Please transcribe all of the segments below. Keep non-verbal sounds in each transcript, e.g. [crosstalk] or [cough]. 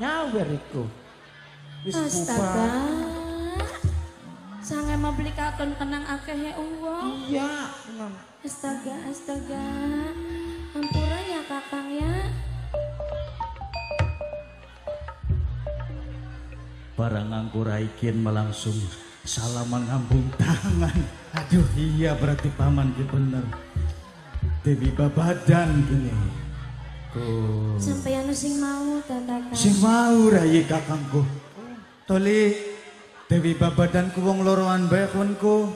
nyawer iku. Wis Astaga. beli kakon kenang akeh ya uang. Iya. Astaga, astaga. Ampura ya kakang ya. Barang nganggo raikin melangsung salaman ngambung tangan. Aduh iya berarti paman ki bener. Dewi babadan gini. Sampai anu sing mau tandakan. Sing mau rai kakangku. Toli Dewi babadan ku wong loroan bae konku.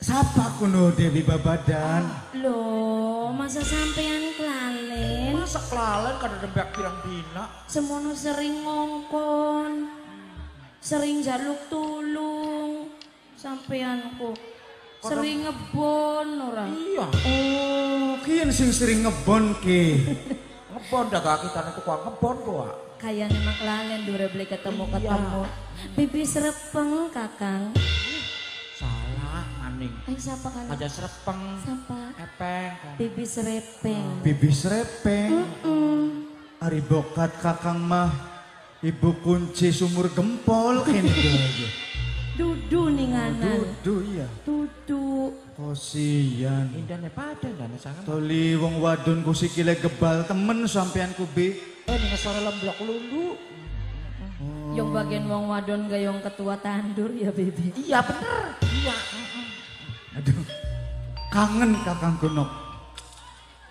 Sapa kuno Dewi babadan? Loh, masa sampean kelalen? Masa kelalen kada dembak pirang dina. Semono sering ngongkon. Sering jaluk tulung. Sampeanku. Sering ngebon ora. Iya. Oh, kian sing sering ngebon ki. Ngebon dah kaki tanah ku kuang ngebon gua. Kayaknya mak lalen dure beli ketemu ketemu. Bibi serepeng kakang. Salah maning. Eh siapa kan? Aja serepeng. Siapa? Epeng. Bibi serepeng. Bibis repeng. Mm. Ari bokat kakang mah. Ibu kunci sumur gempol kini aja. Dudu ninganan. Dudu iya. Dudu. Kosian. Indahnya pada dan sangat. Toli wong wadon ku sikile gebal temen sampean ku bi. Eh suara lemblok lulu. Yang bagian wong wadon gayong ketua tandur ya Bibi. Iya bener. Iya. Aduh. Kangen kakang kunok.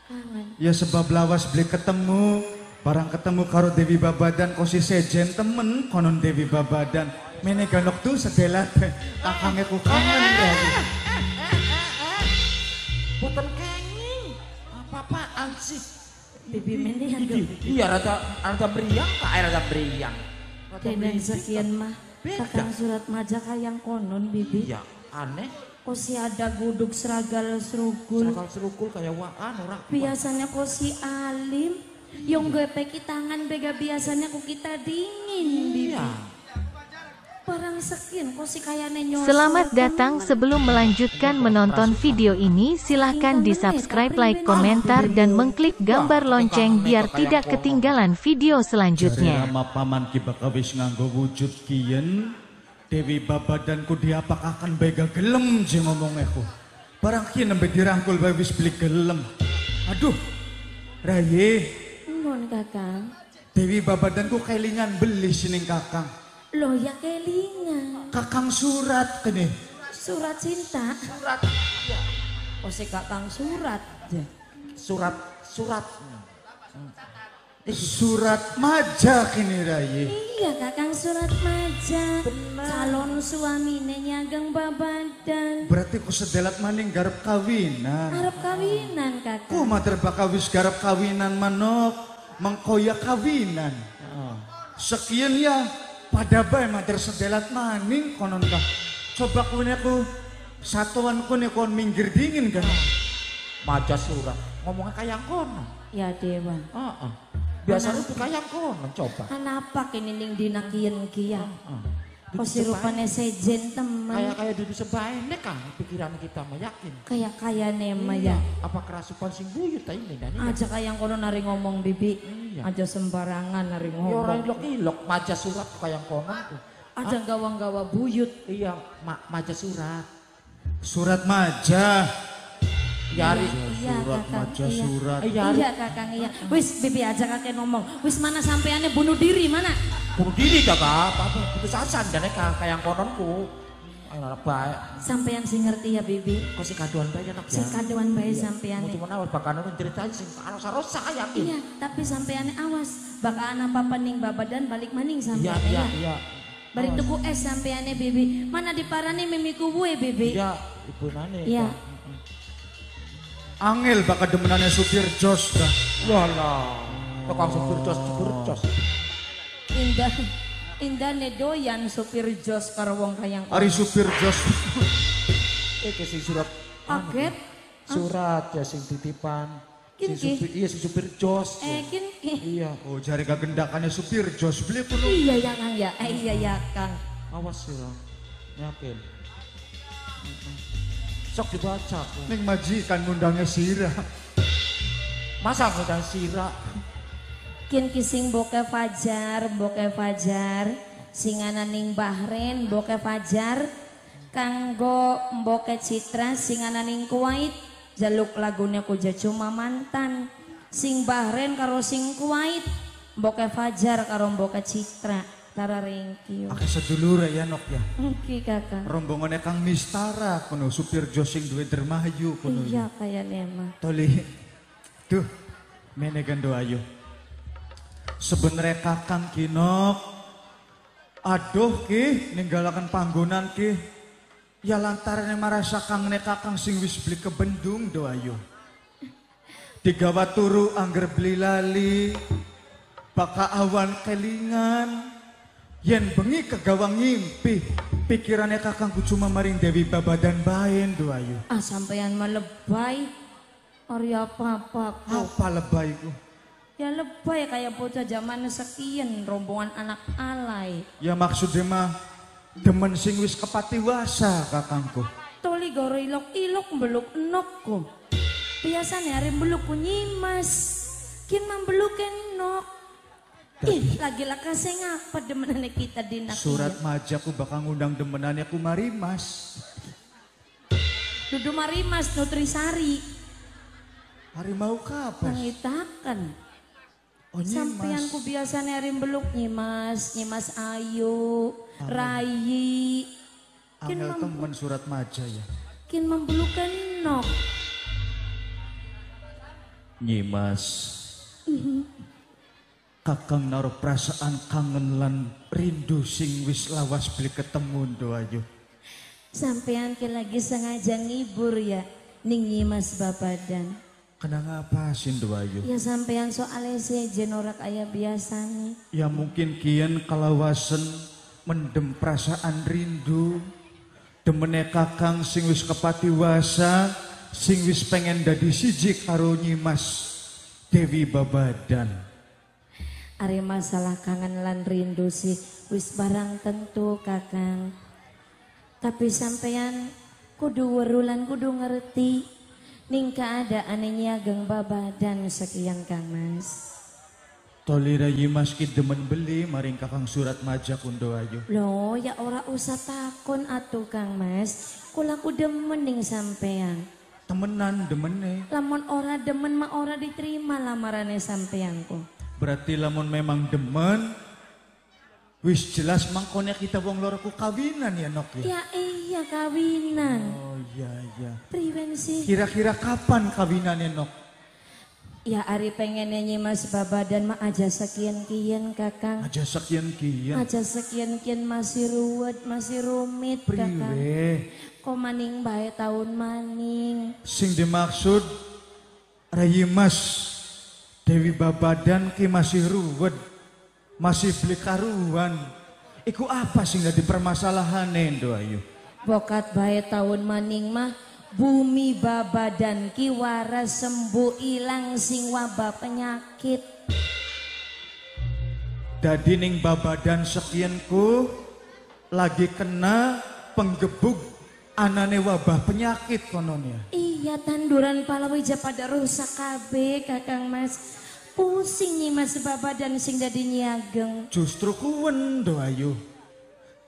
Kangen. Ya sebab lawas beli ketemu. Barang ketemu karo Dewi Babadan kosi sejen temen konon Dewi Babadan. Mene ganok tuh sedelat kakangnya ku kangen ya. Boten kenging. Apa-apaan sih? Bibi meni aduh. Iya rada rada beriang kak air rada beriang. Rada Dan beriang. sekian mah. Beda. Kakang surat majak yang konon Bibi. Iya aneh. Kosi ada guduk seragal serugul. Sakal serukul kayak waan orang. Biasanya kosi alim. Yang gepeki tangan bega biasanya ku kita dingin Bibi. Iya. Barang sekian kosi kayane nyosor. Selamat datang sebelum melanjutkan menonton video ini silahkan di subscribe, like, komentar, dan mengklik gambar lonceng biar tidak ketinggalan video selanjutnya. rama paman ki bakawis nganggo wujud kiyen. Dewi Babadan ku diapak akan bega gelem je ngomong aku. Barang kiyen nembe dirangkul wis beli gelem. Aduh. Raye, Nun kakang. Dewi Babadan ku kelingan beli sining kakang. Loh ya kelingan. Kakang surat kene. Surat cinta. Surat. Kosi kakang surat. Ya. Surat. Surat. Surat maja kini Raye. Iya kakang surat maja. Calon suamine nyageng babadan. Berarti ku sedelat maning garap kawinan. Arab kawinan kakang. Ku mater bakawis garap kawinan manok. Mengkoya kawinan. Sekian ya, pada bae mater sedelat maning konon kah. Coba kunya ku satuan ku nih kon minggir dingin kan. Maja surat. Ngomongnya kayak kono. Ya dewa. Heeh. Biasanya tuh kayak kono coba. Kenapa kini ning dinakien kia? Kosi rupane sejen temen. Kayak kayak di sebaiknya kan pikiran kita mah yakin. Kayak kaya nema ya. Apa kerasukan sing buyut ta ini dan ini. Aja kayak kono nari ngomong bibi. Iya. Aja sembarangan nari Ya orang ngomong. ilok-ilok maja surat kayak kono tuh. Aja gawang-gawa buyut. Iya, ma maja surat. Surat maja. Yari. Iya Surat kakang. maja Iya. surat. Yari. Iya kakang iya. Wis bibi aja kakek ngomong. Wis mana sampeannya bunuh diri mana? Bunuh diri dah kak. Apa putus asa dan kayak kononku. Ayo anak baik. Sampean sih ngerti ya bibi. Kau si kaduan baik anak Si ya. kaduan bae Mau sampeannya. cuma awal bakal nonton ceritain sing aros-aros saya yakin. Iya, tapi sampeannya awas. Bakalan apa pening babadan balik maning Iya, sampeannya. iya, ya. iya. Balik tuku es sampeannya bibi. Mana diparani mimi kuwe bibi. Iya, ibu nane. Iya. Angel bakal demenannya supir Jos dah. Walah. Tukang supir jos, supir jos. Indah indah nedoyan supir jos karo wong kayang Ari supir Jos. Eh, ke sing surat. paket. Surat ya sing titipan. Kin, ki. supir, iya sing supir jos. Eh kin ki. Iya, Oh jari kagendakannya supir Jos beli pun. Iya ya Kang ya. Eh iya ya Kang. awas sih lah. Yakin. Mm-mm. Sok dibaca. Ning majikan ngundangnya sirah. Masa ngundang sirah? Kin kising boke fajar, boke fajar, singana ning Bahrain, boke fajar, kanggo boke citra, singana ning Kuwait, jaluk lagunya ku cuma mantan, sing Bahrain karo sing Kuwait, boke fajar karo boke citra, tara ringkio. Ake sedulur ya nok ya. Oke kakak. Rombongannya Kang Mistara kuno supir Josing duwe dermayu kuno. Iya kayak Nema. Toli. Duh. Mene gando ayo. Sebenarnya kakang kinok. Aduh ki ninggalakan panggonan ki. Ya lantaran marasa kang ne kakang sing wis beli ke Bendung do ayo. Tiga waturu angger beli lali. Baka awan kelingan. Yen bengi kegawang ngimpi. Pikirannya kakangku cuma maring Dewi Babadan baen do ayo. Ah sampean melebay. Arya apa-apa kok. Apa lebayku? Ya lebay kayak bocah zaman sekian rombongan anak alay. Ya maksudnya mah demen sing wis kepatiwasa kakangku. Toli goro ilok-ilok beluk enokku. Biasanya hari beluk nyimas. Kin membeluk enok. Ih, lagi lah kasih ngapa demenannya kita di Surat majaku bakal ngundang demenannya ku marimas. Dudu marimas nutrisari. Harimau kapan? Pangitakan. Oh nyimas. ku biasanya hari beluk nyimas. Nyimas ayu. Rayi. Kin, Angel temen surat maja ya. kin membeluk enok. Nyimas. Kakang naruh perasaan kangen lan rindu sing wis lawas beli ketemu do ayo. Sampean ke lagi sengaja ngibur ya. Ning nyimas babadan. Kena ngapa sih do ayo? Ya sampean soalnya sejen orang kaya biasa nih. Ya mungkin kian kalawasen mendem perasaan rindu. Demene kakang sing wis kepatiwasa, sing wis pengen dadi siji karo nyimas Dewi Babadan. Are masalah kangen lan rindu sih wis barang tentu kakang. Tapi sampean kudu werulan kudu ngerti ning keadaan nyageng babadan sekian kang mas. Tolira yimas ki demen beli maring kakang surat maja kundo ayu. Loh ya ora usah takon atuh kang mas. Kula ku demen ning sampean. Temenan demene. Lamun ora demen mah ora diterima lamarane sampeanku. Berarti lamun memang demen, wis jelas mangkonya kita wong loro ku kawinan ya nok ya. Ya iya kawinan. Oh iya iya. Priwen sih? Kira-kira kapan kawinannya nok? Ya Ari pengennya nyimas babadan mah aja sekian kian kakang. Aja sekian kian. Aja sekian kian masih ruwet, masih rumit kakang. Priwe. Kok maning bae tahun maning. Sing dimaksud Rayimas Dewi Babadan ki masih ruwet. Masih beli karuan. Iku apa sing dadi permasalahan do ayu? Bokat bae tahun maning mah bumi babadan ki waras sembuh ilang sing wabah penyakit. Dadi ning babadan sekianku lagi kena penggebuk anane wabah penyakit kononnya. Iya tanduran palawija pada rusak kabeh kakang mas. Pusing nyimas babadan sing dadi nyageng. Justru kuwen do ayu.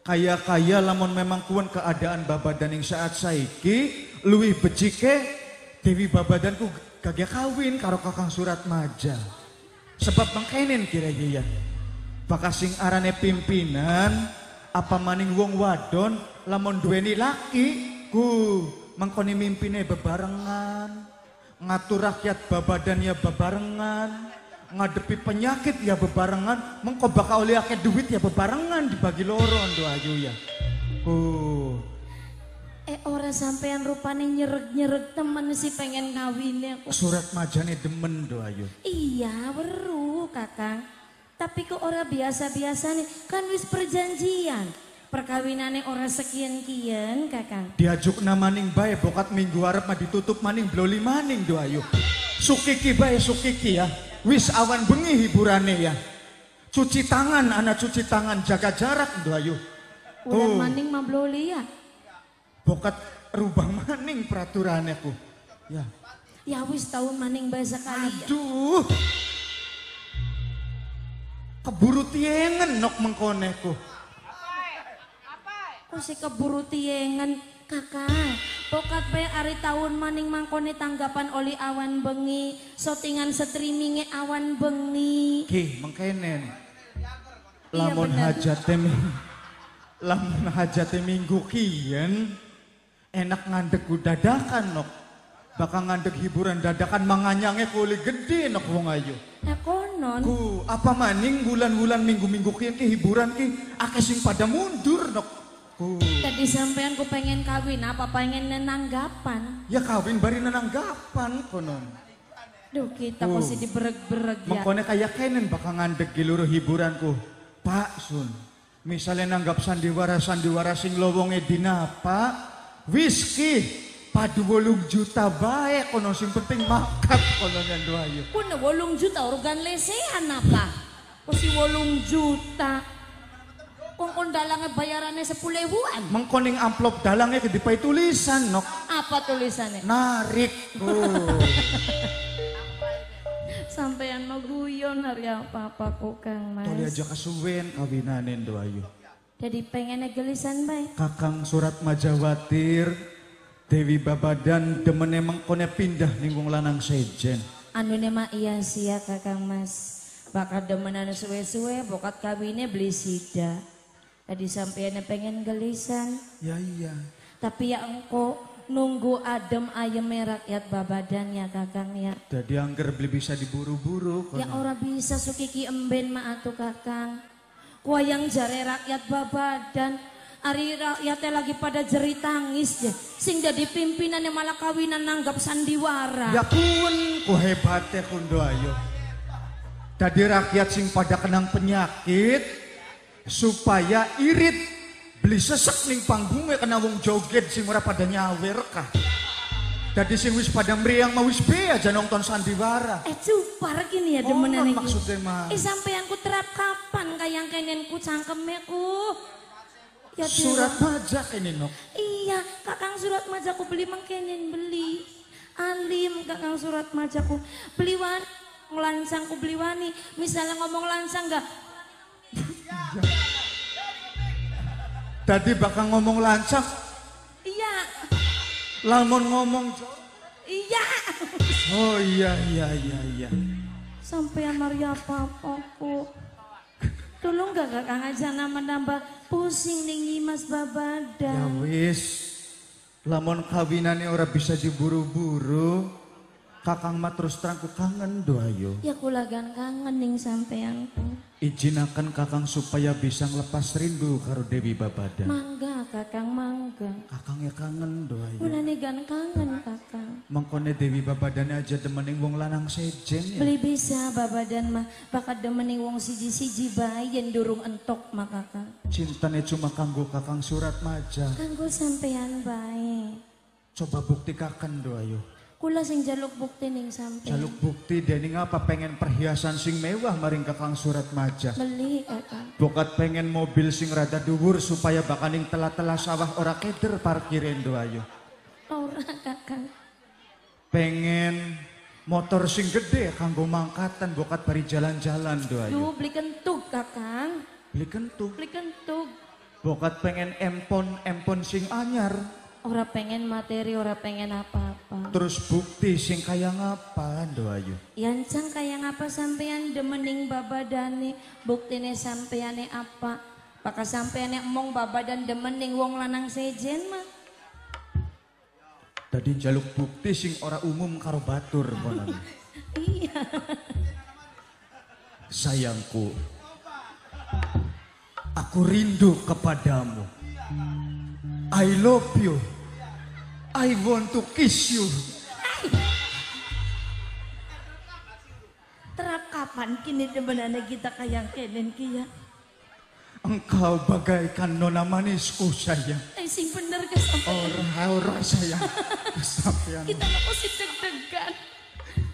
Kaya-kaya lamun memang kuwen keadaan babadan yang saat saiki luwih becike Dewi babadanku kagak kawin karo kakang surat maja. Sebab mangkenen kira ya. Bakal sing arane pimpinan apa maning wong wadon lamun duweni laki ku mangkoni mimpine bebarengan ngatur rakyat babadan ya bebarengan ngadepi penyakit ya bebarengan mengko bakal oleh akeh duit ya bebarengan dibagi loro ndo ayu ya ku Eh ora sampean rupane nyereg-nyereg temen sih pengen ngawinnya. surat majane demen do ayu Iya weru kakang. Tapi kok ora biasa-biasa nih kan wis perjanjian. Perkawinannya ora sekian kian kakang. diajuk maning bae bokat minggu arep mah ditutup maning bloli maning do ayu sukiki bae sukiki ya wis awan bengi hiburane ya cuci tangan anak cuci tangan jaga jarak do ayu Udah Oh. maning mah bloli ya. bokat rubah maning peraturannya ku ya Ya wis tahun maning bae sekali. ya. Keburu tiengen nok mengkoneku. Kok si keburu tiengen kakang. Pokat be ari tahun maning mangkone tanggapan oli awan bengi. Sotingan streamingnya awan bengi. Ki, mengkenen. Iya, Lamun hajate ming- [laughs] lamun hajate minggu kian enak ngandek ku dadakan nok. Bakal ngandek hiburan dadakan manganyange kuli gede nok wong ayu. Ya konon. Ku apa maning bulan-bulan minggu-minggu kian ki hiburan ki akeh sing pada mundur nok. Ku Tadi sampean ku pengen kawin apa pengen nenanggapan. ya kawin bari nenanggapan konon. Duh kita Oh. pasti dibereg-bereg ya. Mengkone kayak kenen bakal ngandek giluru hiburanku. Pak Sun, misalnya nanggap sandiwara-sandiwara sing lowonge dina pak, whisky, padu wolung juta baik kono sing penting makat kono yang doayu. Kuna wolung juta organ lesehan apa? Pasti wolung juta. Kung dalangnya bayarannya sepuluh ribuan. Mengkoning amplop dalangnya kedipai tulisan nok Apa tulisannya? narik. Oh. [laughs] Sampean mau guyon hari apa-apa kok Kang Mas. Toli aja kasuwen kawinanin doayu. Jadi pengennya gelisan baik. Kakang surat majawatir, Dewi Babadan demen emang kone pindah ning wong lanang sejen. Anu mah iya sih ya Kakang Mas. Bakal demenan suwe-suwe bokat kawinnya beli sida. Tadi pengen gelisan. Ya iya. Tapi ya engkau nunggu adem ayam rakyat babadan ya Kakang ya. Jadi angker beli bisa diburu-buru. Ya ora bisa sukiki emben mah atuh Kakang. Wayang jare rakyat babadan. Ari rakyatnya lagi pada jeri tangis ya. Sing jadi pimpinannya malah kawinan nanggap sandiwara. Ya kun, ku hebatnya kundo ayo. Tadi rakyat sing pada kenang penyakit supaya irit beli sesek ning panggungnya kena wong joget sing ora pada nyawer kah. Tadi sing wis pada meriang mau wis be aja nonton sandiwara. Eh cupar gini ya Oh, demenan iki. maksudnya mah. Eh sampean ku terap kapan kayang kenen ku cangkeme ku. Ya. Surat pajak ini nok. Iya, kakang surat majaku beli mangkenen beli. Alim kakang surat majaku beli wani. Lansang ku beli wani. Misalnya ngomong lansang enggak? Tadi bakal ngomong lancang, Iya, lamun ngomong iya. Oh iya iya iya iya. Sampai Maria papaku. Tolong gak kakang aja nama nambah pusing nih mas Ya babadan. wis. Lamun kawinane ora bisa diburu-buru. Kakang mah terus terang ku kangen doayo. Ya kulagan kangen ning sampeanku. Ijinakan kakang supaya bisa ngelepas rindu karo Dewi Babadan. Mangga kakang mangga. Kakang ya kangen doayo. Ulane gan kangen kakang. Mengkone Dewi Babadan aja demening wong lanang sejen ya. Beli bisa babadan mah bakat demening wong siji-siji bae yen durung entok mah kakang. Cintane cuma kanggo kakang surat maja. Kanggo sampean bae. Coba buktikan doayo. Kula sing jaluk bukti ning sampean. Jaluk bukti dening apa pengen perhiasan sing mewah maring kakang surat maja. Beli kakang. Bokat pengen mobil sing rada dhuwur supaya bakaning telah-telah sawah ora keder parkirin doayo. Ora kakang. Pengen motor sing gede kanggo mangkatan bokat bari jalan-jalan doayo. Duh beli kentug kakang. Beli kentu. Beli kentug. Bokat pengen empon empon sing anyar. Ora pengen materi, ora pengen apa-apa. Terus bukti sing kaya ngapa doayo. Yancang kaya ngapa sampean demening babadane, buktine sampeane apa? Paka sampeane emong babadan demening wong lanang sejen mah. Tadi jaluk bukti sing ora umum karo batur. [laughs] Iya. Sayangku, aku rindu kepadamu. I love you. I want to kiss you. Terap kapan kini demenane kita kayang kenen kia? Engkau bagaikan nona manisku sayang. Eh sing bener ke sampean? Ora ora sayang. [laughs] Sampean. Kita mah mesti deg-degan.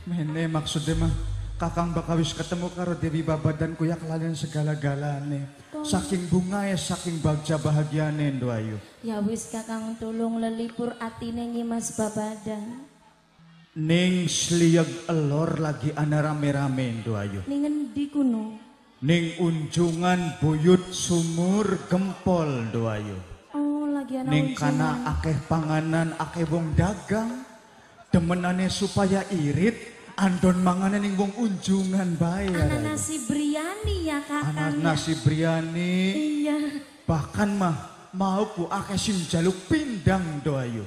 Mene maksudnya mah kakang bakal wis ketemu karo Dewi Babadan kuyak lalian segala-galane. Saking bunga ya saking bagja bahagiane doayu. Ya wis kakang tulung lelipur atine nyimas babadan. Ning sliyeg elor lagi ana rame-rame doayu. Ning endi kuno? ning unjungan buyut sumur gempol doayo Oh, lagi ana ning kana akeh panganan akeh wong dagang demenane supaya irit andon mangane ning wong unjungan bae Ana Rayo. nasi biryani ya kakak. ana nasi biryani Iya. bahkan mah mau ku akeh sing jaluk pindang doayo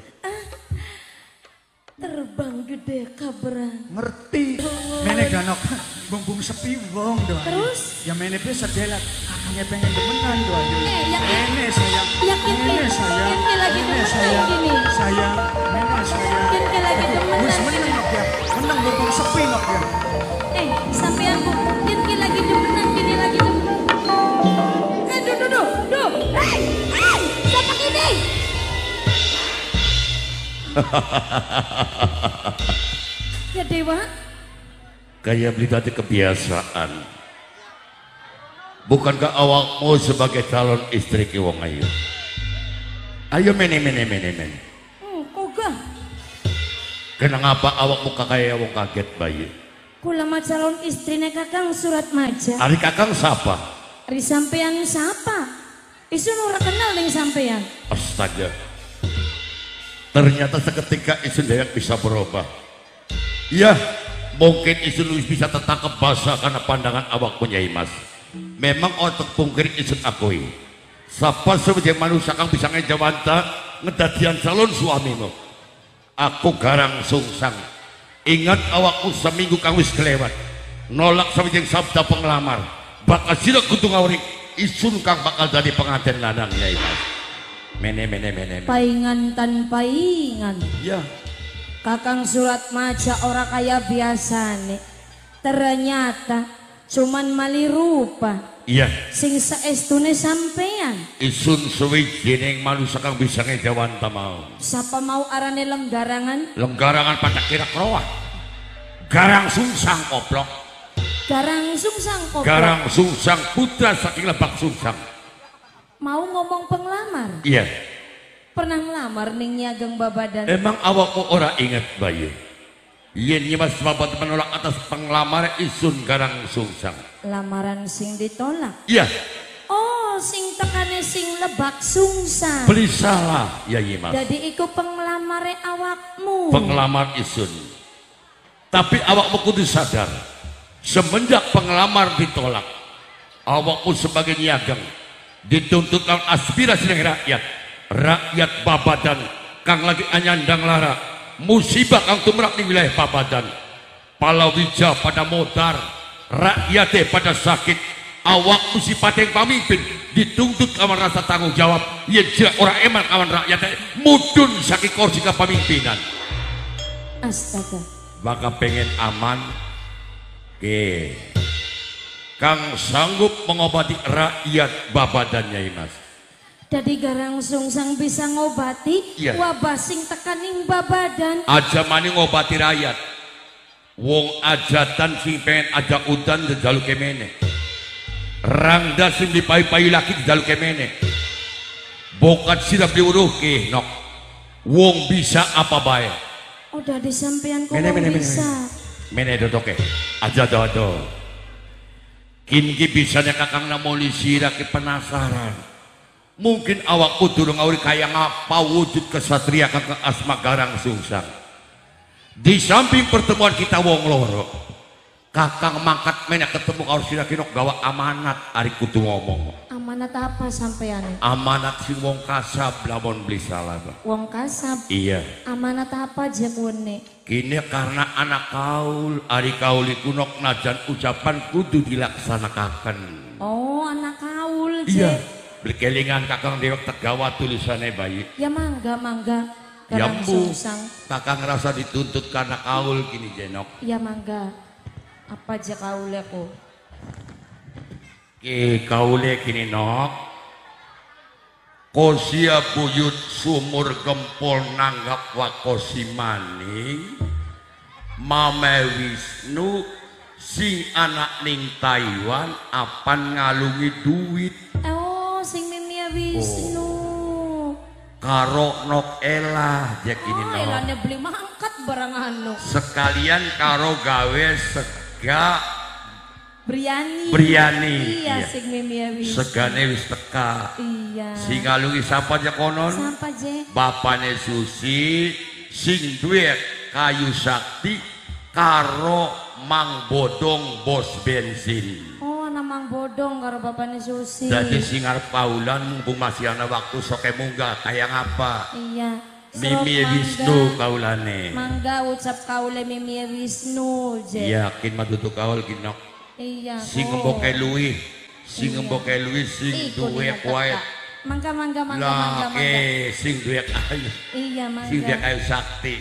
Terbang gede kabrang. ngerti mene ganok bumbung sepi wong doayo Terus? ya mene pe sedelat kakaknya pengen demenan doayo Eh, yang- mene sayang Ki? sayang Yakin Ki lagi mene demenan sayang gini? sayang mene sayang Ki lagi Aduh, demenan wis gini? meneng nok ya meneng bumbung sepi nok ya Eh, sampean bu, Kinki lagi demenan, kini lagi demenan. Eh, duh, duh, duh, duh. Hei, hei, siapa ini? [laughs] ya Dewa, Kayak beli tadi kebiasaan. Bukankah awakmu sebagai calon istri ki wong ayu? Ayo mene mene mene mene. hmm, koga. Kenapa awakmu kakaya wong kaget bayi? Kula mah calon istrine kakang surat maja. Ari kakang siapa? Ari sampean siapa? Isu ora kenal dengan sampean. Astaga. Ternyata seketika isun dayak bisa berubah. Ya, mungkin isun bisa tertangkap basah karena pandangan awak punya mas. Memang otak pungkir isun akui. Siapa sebagai manusia kang bisa ngejawanta ngedadian calon suamimu. Aku garang sungsang. Ingat awakku seminggu kang wis kelewat. Nolak sebagai sabda penglamar. Bakal sila kutu ngawring. Isun kang bakal jadi pengantin lanang Nyai Mas. Mene mene mene. mene. Paingan tanpa ingan. Ya, Kakang surat maja ora kaya biasa nih. Ternyata cuman mali rupa. iya. Sing saestune sampean. Isun suwi jening manusia kang bisa ngejawanta mau. Siapa mau arane lenggarangan? Lenggarangan pada kira keroa. Garang sungsang koplok. Garang sungsang kok. Garang sungsang putra saking lebak sungsang. Mau ngomong penglamar. Iya. Pernah ngelamar ning nyageng babadan. Emang awakmu ora ingat bayi. Yen nyimas babat menolak atas penglamar isun garang sungsang. Lamaran sing ditolak. Iya, Oh, sing tekane sing lebak sungsang. beli salah ya nyimas. Jadi iku penglamare awakmu. Penglamar isun. Tapi awakmu kudu sadar. Semenjak penglamar ditolak. Awakmu sebagai niagang. Dituntut kang aspirasi dari rakyat. Rakyat babadan. Kang lagi anyandang lara. Musibah kang tumrap di wilayah babadan. Palawija pada modar. Rakyatnya pada sakit. Awak si pateng pamimpin dituntut kawan rasa tanggung jawab yang jelas orang eman kawan rakyatnya mudun sakit kursi kepemimpinan Astaga. maka pengen aman ke Kang sanggup mengobati rakyat babadannya Mas Jadi garang sungsang bisa ngobati Iya. wabah sing tekaning babadan. aja mani ngobati rakyat wong ajatan sing pengen ajak udan di jaluk kemene rangda sing dipai-pai laki di jaluk kemene bokat silap diuruh ke nok wong bisa apa baik Udah disampean kok Mene, mene, mene, bisa. Mene dodoke, aja dodo. Kini bisanya kakang namoli sira ke penasaran. Mungkin awakku durung awri kaya ngapa wujud kesatria kakang asma garang sungsang. Di samping pertemuan kita wong loro, kakang mangkat mena ketemu kau sira kinok gawa amanat ari kutu ngomong. Amanat apa sampean? Amanat si wong kasab lamun beli salah. Wong kasab. Iya. Amanat apa jekune? Kini karena anak kaul, ari kauli kunok najan ucapan kudu dilaksanakan. Oh, anak kaul Iya. Je. Berkelingan kakang dewek tegawa tulisannya bayi. Ya mangga mangga. Yambu, sungsang. kakang ngerasa dituntut karena kaul kini jenok. Ya mangga. Apa aja kaul aku? Ki kaule kini nok. Kosia buyut sumur gempol nanggap wakosi maning. Mame Wisnu sing anak ning Taiwan apan ngalungi duit Oh, Mimia Wisnu. karo nok elah ya kini Oh, nok elane beli mangkat barang anu. sekalian karo gawe sega Briani. Briani, Iya, iya. sing mimi wis. segane wis teka Iya. sing alungi sapa aja konon Sampai je. bapane Susi sing duwe kayu sakti karo Mang Bodong bos bensin Oh, mang bodong karo bapaknya Susi. jadi sing arep kaulan mumpung masih ana waktu soke munggah kaya ngapa Iya. Mimi Wisnu mangga. kaulane Mangga ucap kaule Mimi Wisnu je. yakin madutu kaul kinok Iya. sing oh. ngemboke luwih sing ngemboke luwih sing Iku duwe dinataka. kuat Mangga mangga mangga mangga mangga. eh sing duwe kayu Iya sing duwe mangga. kayu sakti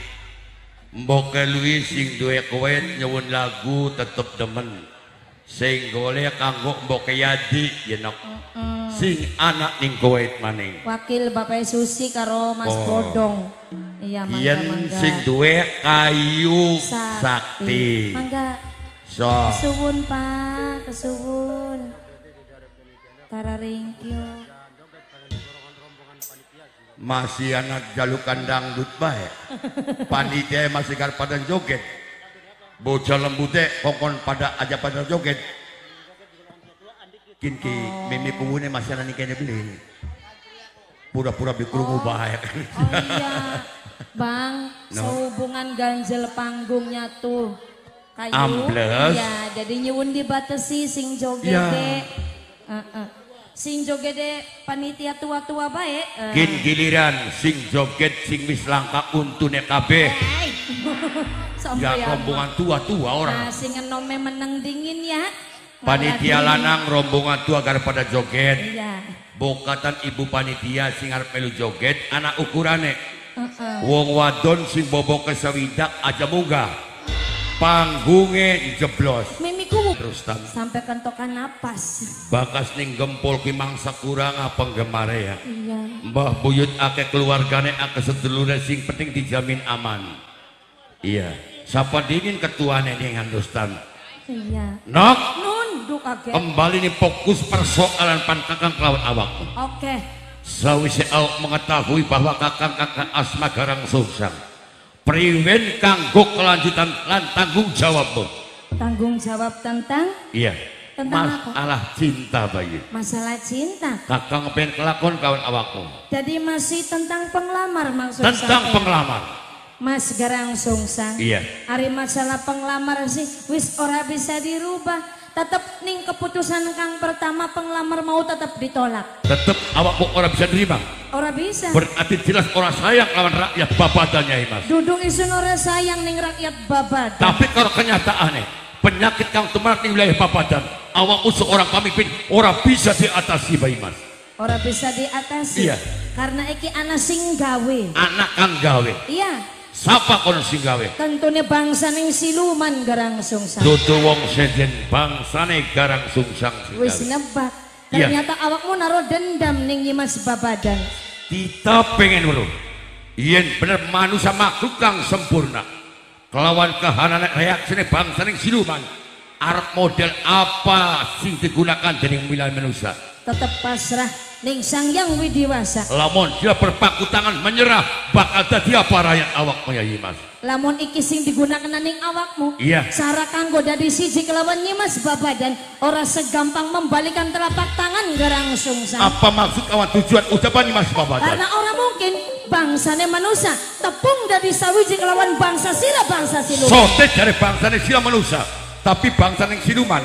mboke luwih sing duwe kuat nyuwun lagu tetep demen sing golek kanggo mboke yadi yenok sing anak ning kuat maning Wakil Bapak Susi karo Mas Oh. Bodong. Iya mangga yen mangga. sing duwe kayu Sakti. sakti Mangga. so Kesuwun Pak, kesuwun. Tara ringkyo. masih anak jalukan dangdut bae [laughs] panitia masih kar pada joget bocah lembute kokon pada aja pada joget kin ki mimi kuwune masih anak kene beli pura-pura bikrungu bae Oh iya. Bang, [laughs] No. sehubungan ganjel panggungnya tuh kayu. Ambles. Iya, jadi nyuwun dibatasi sing joget Ya. Sing joget panitia tua-tua baik. Eh, kin giliran sing joget sing wis langka untune kabeh [laughs] Ya apa? rombongan tua-tua orang Nah, sing enome meneng dingin ya. panitia lanang rombongan tua agar pada joget Iya. bokatan ibu panitia sing arep melu joget anak ukurane Heeh. wong wadon sing bobo kesawidak aja munggah panggunge jeblos Mimiku terus tam sampai kentokan napas. bakas ning gempol ki mangsa kurang apa gemare ya Iya. Mbah buyut akeh keluargane akeh sedulure sing penting dijamin aman iya siapa dingin ketuane ning Hindustan Iya. nok Nunduk kembali nih fokus persoalan pan kakang kelawan awakmu Oke. Sawise awak mengetahui bahwa kakang-kakang Asma Garang Sungsang priwen kanggo kelanjutan lan tanggung jawabmu. Tanggung jawab tentang Iya. Tentang? Masalah cinta bayi. masalah cinta. Kakang pengen kelakon kawan awakmu. Jadi masih tentang penglamar maksud Tentang saya. penglamar. Mas Garang Sungsang. Iya. Hari masalah penglamar sih wis ora bisa dirubah. Tetap ning keputusan kang pertama penglamar mau tetap ditolak. Tetep awakmu orang bisa terima. Ora bisa. Berarti jelas orang sayang lawan rakyat babadannya Mas. Dudung isun ora sayang ning rakyat babat. Tapi kalau kenyataannya penyakit kang tumarak ning wilayah babadan awakmu seorang pemimpin orang bisa diatasi bayi Mas. Ora bisa diatasi. Iya. Karena iki ana sing gawe. Anak kang gawe. Iya. Siapa kono sing gawe? Tentunya bangsa ning siluman Garang Sungsang. Tutu wong sejen bangsane garang sungsang Wis nebak. Iya. Ternyata awakmu naruh dendam ning Nyimas Babadan. Kita pengen dulu. Yen bener manusia makhluk kang sempurna. Kelawan kahanan reaksine bangsane siluman. Arep model apa sing digunakan dening wilayah manusia? Tetep pasrah ning Sang Yang Widiwasa. Lamun dia berpaku tangan menyerah bakal dadi apa rakyat awakmu ya Mas. Lamun iki sing digunakan ning awakmu. Iya. Cara kanggo dadi siji kelawan Nyimas Babadan ora segampang membalikan telapak tangan Garang Sungsang. Apa maksud kawan tujuan ucapan Mas Babadan? Karena orang mungkin bangsane manusia tepung dari sawiji kelawan bangsa sila bangsa siluman. Sote dari bangsane sila manusia. Tapi bangsa yang siluman.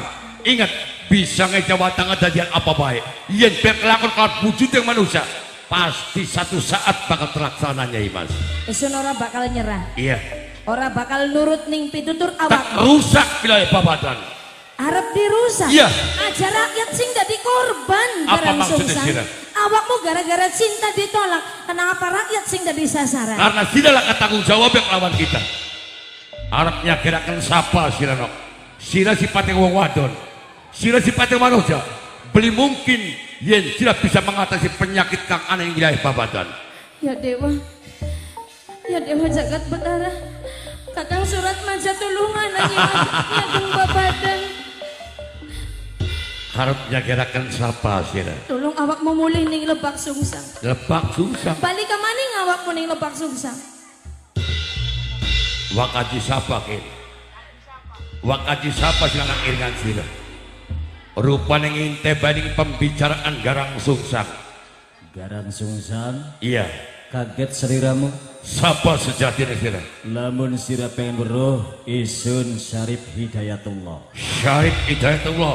Ingat, bisa ngejawa tangan dadian apa baik. Yen berkelakon kalau wujud yang manusia. Pasti satu saat bakal terlaksananya Imas. Isun ora bakal nyerah. Iya. Ora bakal nurut ning pitutur Tak awak. rusak wilayah babadan. Arep dirusak. Iya. Aja rakyat sing dadi korban Apa maksudnya, Sungsang. Sira? Awakmu gara-gara cinta ditolak. Kenapa rakyat sing dadi sasaran? Karena silalah tanggung jawab yang lawan kita. Arabnya gerakan sapa Siranok. Sila sifatnya wong wadon. Sila sifatnya manusia. Beli mungkin yen sila bisa mengatasi penyakit kang aneh yang wilayah babadan. Ya Dewa. Ya Dewa jagat betara. Kakang surat maja tulungan aja Nyageng babadan. Harapnya gerakan sapa Sira. Tolong awak memulih ning lebak sungsang. Lebak susah. Balik ke maning awakmu ning lebak sungsang. Wakaji sapa ke? Wakaji sapa silangan iringan sila. Rupane nginte baning pembicaraan garang sungsang Garang sungsan, iya kaget seliramu. sapa sejati sira Lamun sira pengen beruh, isun Syarif Hidayatullah. Syarif Hidayatullah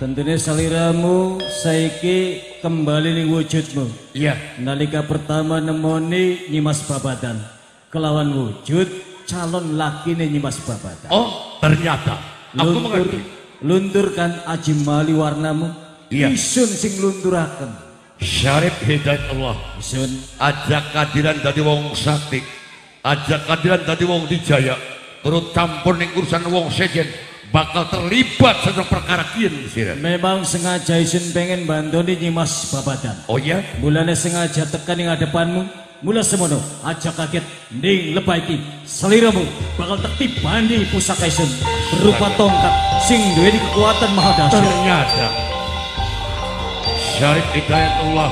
Tentunya saliramu saiki kembali ning wujudmu. iya Nalika pertama nemoni nyimas babadan. Kelawan wujud calon laki nyimas babadan. oh ternyata aku Luntur, mengerti lunturkan ajimali warnamu. Iya. Isun sing lunturaken. Syarif Hidayatullah Isun ajak kadiran dadi wong sakti ajak kadiran dadi wong dijaya turut campur ning urusan wong sejen bakal terlibat sedang perkara kian memang sengaja isun pengen bantoni nyimas babadan. oh iya Mulane sengaja tekan ing hadapanmu. Mula semono aja kaget ning lebah iki seliramu bakal tertibani pusaka isun berupa tongkat sing duweni kekuatan maha dahsyat. ternyata Syarif Hidayatullah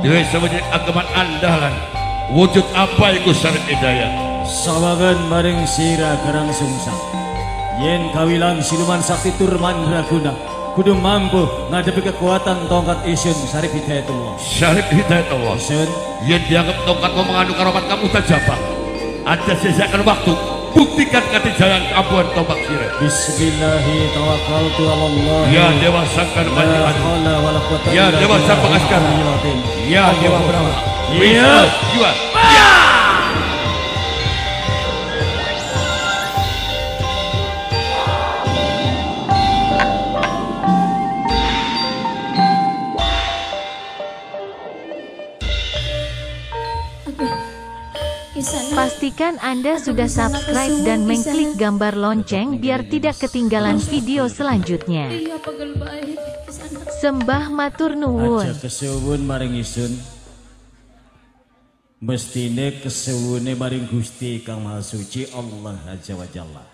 Dewi sebagai agaman andalan. Wujud apa itu Syarif Hidayat Sawangan maring sira garang sungsang. Yen kawilang siluman sakti turman raguna kudu mampu ngadepi kekuatan tongkat isun Sarif Hidayatullah. Syarif Hidayatullah Isun yang dianggap tongkatmu mengandung karomat kamu tajabah ada sisakan waktu buktikan ketijayan kabuan tombak sirah Bismillahi tawakkaltu ala Allah. Ya Dewa Sangkar quwata Ya Dewa Sang billahil Pengaskar. aliyyil azim. Ya Dewa Brahma Iya. Jiwa Kisana. Pastikan Anda sudah subscribe dan mengklik gambar lonceng biar tidak ketinggalan video selanjutnya. Iya. Sembah matur nuwun. Aja kesuwun maring isun. Mestine kesuwune maring Gusti Kang Maha Suci Allah Azza wa Jalla.